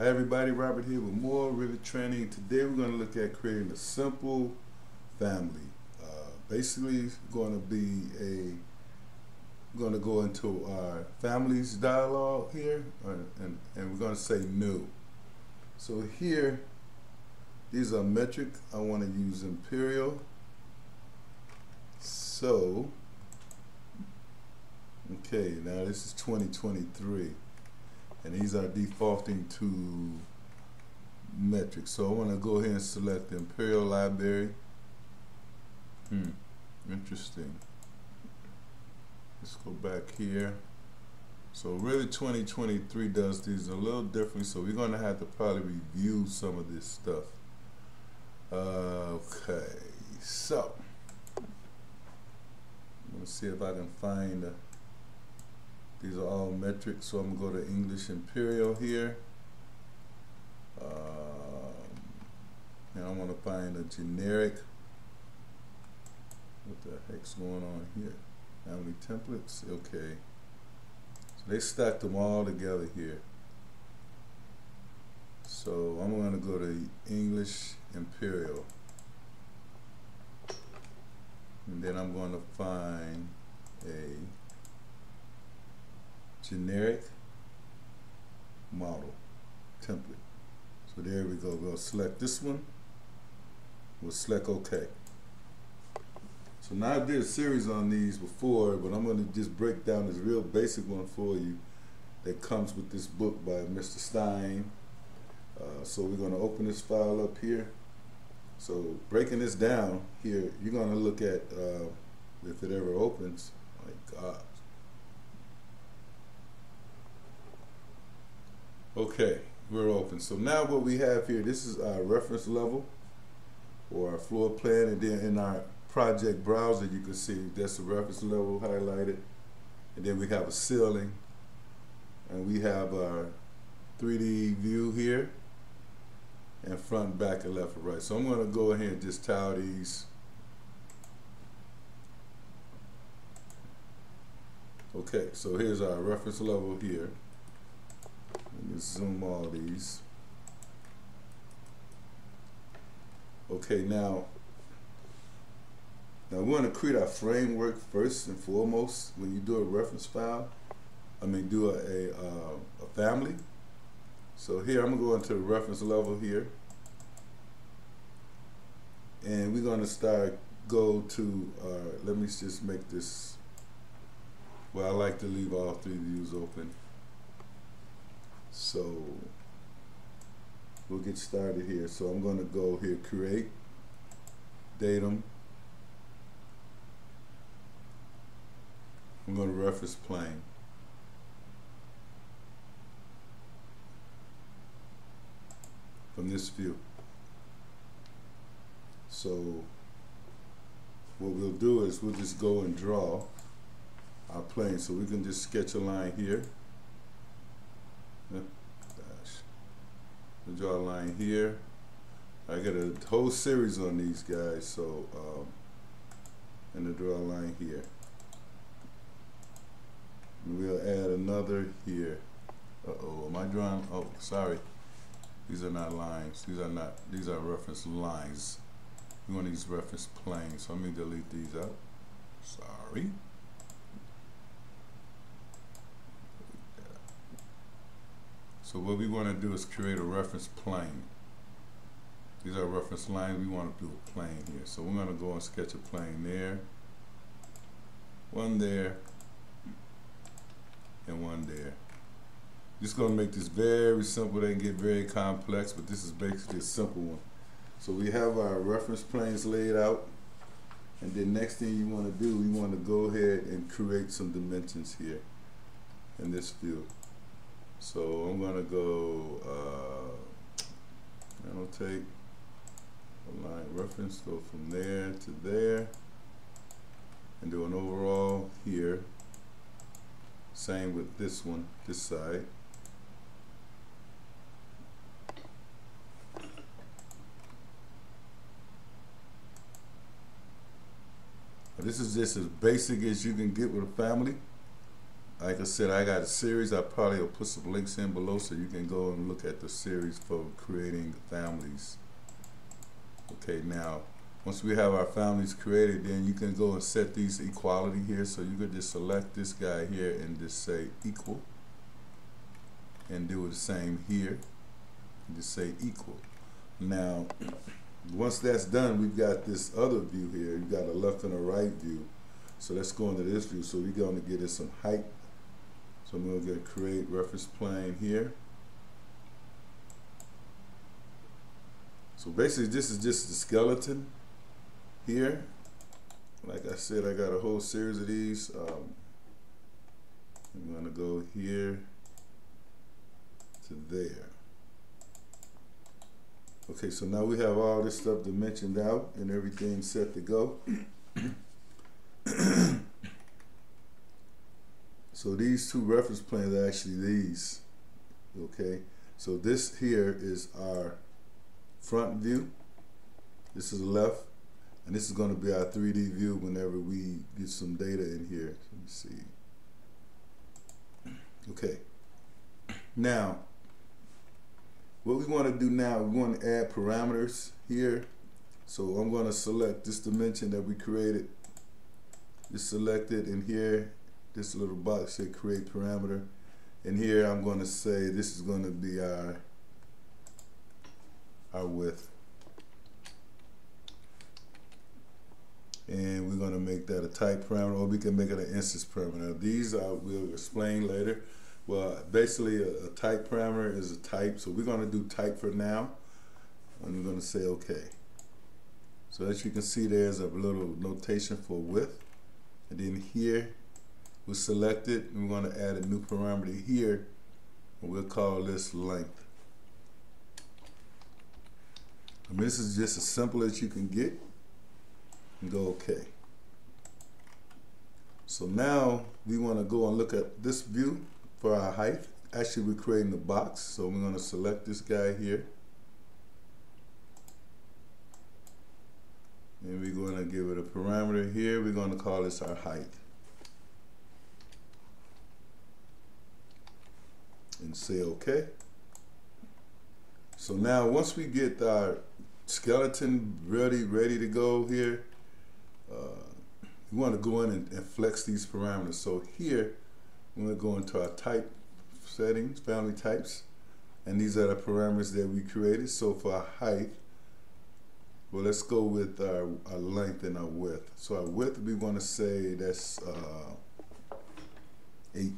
Hi everybody, Robert here with more Revit Training. Today we're going to look at creating a simple family. Uh, basically, going to be a going to go into our families dialog here, uh, and, and we're going to say new. So here, these are metric. I want to use imperial. So, okay, now this is 2023 and these are defaulting to metrics. So I want to go ahead and select the Imperial Library. Hmm, interesting. Let's go back here. So really 2023 does these a little different, so we're going to have to probably review some of this stuff. Uh, okay, so let's see if I can find a these are all metrics, so I'm going to go to English Imperial here. Um, and I want to find a generic. What the heck's going on here? How many templates? Okay. So they stacked them all together here. So I'm going to go to English Imperial. And then I'm going to find a generic model template. So there we go. We'll select this one. We'll select OK. So now I did a series on these before, but I'm going to just break down this real basic one for you that comes with this book by Mr. Stein. Uh, so we're going to open this file up here. So breaking this down here, you're going to look at, uh, if it ever opens, my God, Okay, we're open. So now what we have here, this is our reference level or our floor plan and then in our project browser you can see that's the reference level highlighted and then we have a ceiling and we have our 3D view here and front, back, and left and right. So I'm going to go ahead and just tile these Okay, so here's our reference level here. Zoom all these. Okay, now, now we want to create our framework first and foremost when you do a reference file. I mean, do a, a, uh, a family. So here, I'm going to go into the reference level here. And we're going to start, go to, uh, let me just make this, well, I like to leave all three views open. So we'll get started here. So I'm going to go here, create, datum. I'm going to reference plane. From this view. So what we'll do is we'll just go and draw our plane. So we can just sketch a line here. Dash. We draw a line here. I got a whole series on these guys, so um, and to draw a line here. And we'll add another here. Uh oh, am I drawing? Oh, sorry. These are not lines. These are not. These are reference lines. We want these reference planes. So let me delete these out. Sorry. So what we want to do is create a reference plane. These are reference lines. We want to do a plane here. So we're going to go and sketch a plane there, one there, and one there. Just going to make this very simple. They can get very complex, but this is basically a simple one. So we have our reference planes laid out. And then next thing you want to do, we want to go ahead and create some dimensions here in this view. So I'm gonna go uh, annotate a line reference, go from there to there, and do an overall here. Same with this one, this side. This is just as basic as you can get with a family. Like I said, I got a series. I probably will put some links in below so you can go and look at the series for creating families. Okay, now, once we have our families created, then you can go and set these equality here. So you could just select this guy here and just say equal. And do the same here. Just say equal. Now, once that's done, we've got this other view here. You've got a left and a right view. So let's go into this view. So we're going to get it some height. So I'm going to create reference plane here. So basically this is just the skeleton here. Like I said, I got a whole series of these. Um, I'm going to go here to there. Okay, so now we have all this stuff dimensioned out and everything set to go. so these two reference planes are actually these. Okay, so this here is our front view. This is the left. And this is going to be our 3D view whenever we get some data in here. Let me see. Okay. Now, what we want to do now, we want to add parameters here. So I'm going to select this dimension that we created. Just select it and here, this little box said create parameter. And here I'm going to say this is going to be our our width. And we're going to make that a type parameter or we can make it an instance parameter. These I will explain later. Well, basically a, a, type parameter is a type. So we're going to do type for now. And we're going to say OK. So as you can see, there's a little notation for width. And then here, we select it. We're going to add a new parameter here. We'll call this length. This is just as simple as you can get. And go OK. So now we want to go and look at this view for our height. Actually, we're creating the box. So we're going to select this guy here. And we're going to give it a parameter here. We're going to call this our height. And say OK. So now once we get our skeleton ready, ready to go here, uh, we want to go in and, and, flex these parameters. So here, we're going to go into our type settings, family types, and these are the parameters that we created. So for our height, well, let's go with our, our length and our width. So our width, we want to say that's uh, 8.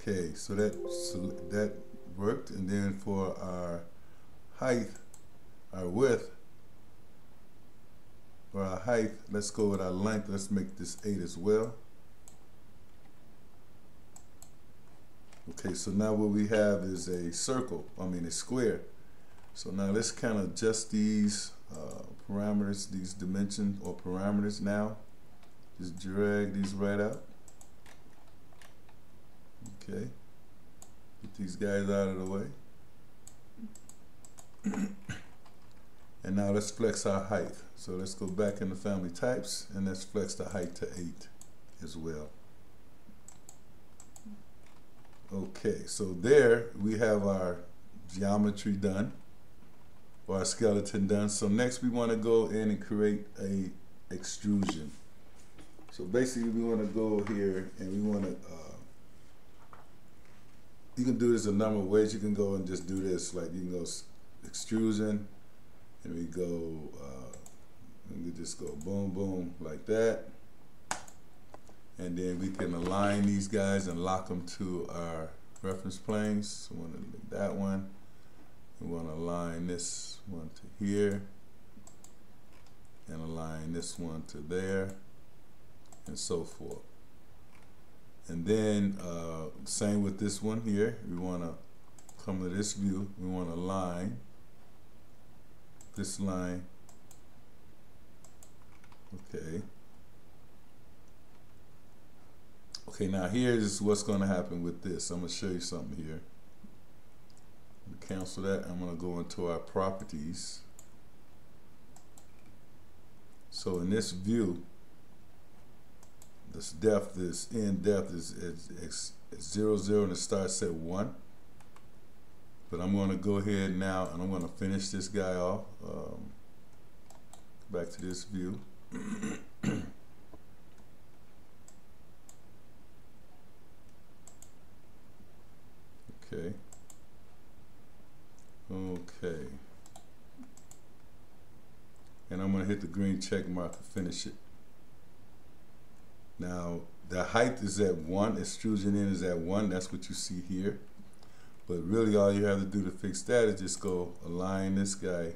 Okay, so that so that worked. And then for our height, our width, for our height, let's go with our length. Let's make this 8 as well. Okay, so now what we have is a circle, I mean a square. So now let's kind of adjust these uh, parameters, these dimensions or parameters now. Just drag these right out. Okay. Get these guys out of the way. and now let's flex our height. So let's go back into family types and let's flex the height to 8 as well. Okay, so there we have our geometry done or our skeleton done. So next we want to go in and create a extrusion. So basically we want to go here and we want to uh, you can do this a number of ways. You can go and just do this, like you can go extrusion, and we go, uh, we just go boom, boom, like that. And then we can align these guys and lock them to our reference planes. So we want to make that one. We want to align this one to here and align this one to there and so forth. And then uh, same with this one here. We want to come to this view. We want to line this line. Okay. Okay, now here's what's going to happen with this. I'm going to show you something here. Cancel that. I'm going to go into our properties. So in this view, this depth, this in depth is, is, is, is zero zero and it starts at one. But I'm going to go ahead now and I'm going to finish this guy off. Um, back to this view. okay. Okay. And I'm going to hit the green check mark to finish it. Now, the height is at 1, extrusion in is at 1, that's what you see here. But really all you have to do to fix that is just go align this guy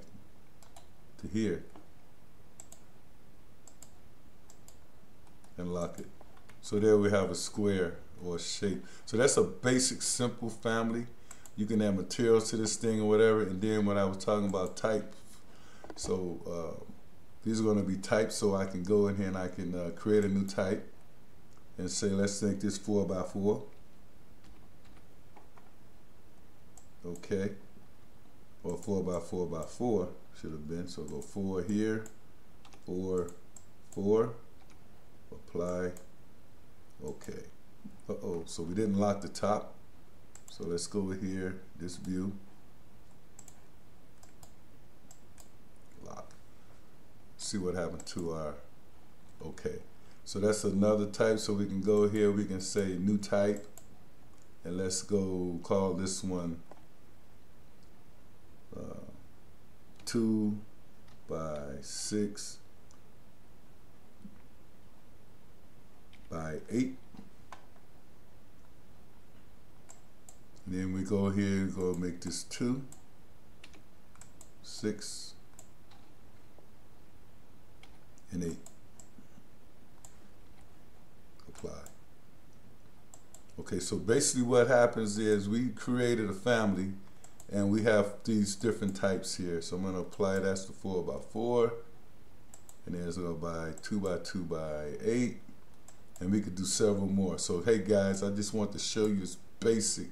to here and lock it. So there we have a square or a shape. So that's a basic simple family. You can add materials to this thing or whatever. And then when I was talking about type, so uh, these are going to be types so I can go in here and I can uh, create a new type and say let's make this 4 by 4 okay. Or 4 by 4 by 4 should have been so go 4 here 4 4 apply. Okay. Uh-oh so we didn't lock the top. So let's go over here this view. Lock. See what happened to our okay so that's another type. So we can go here, we can say new type. And let's go call this one uh, 2 by 6 by 8. And then we go here, and go make this 2, 6, and 8. Okay, so basically what happens is we created a family and we have these different types here. So I'm going to apply that to 4 by 4 and going to by 2 by 2 by 8 and we could do several more. So hey guys, I just want to show you this basic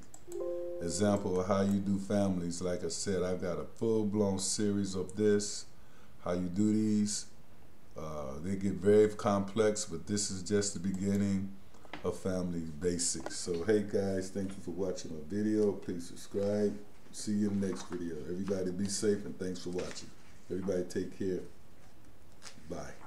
example of how you do families. Like I said, I've got a full-blown series of this, how you do these. Uh, they get very complex, but this is just the beginning of family basics. So hey guys, thank you for watching our video. Please subscribe. See you in the next video. Everybody be safe and thanks for watching. Everybody take care. Bye.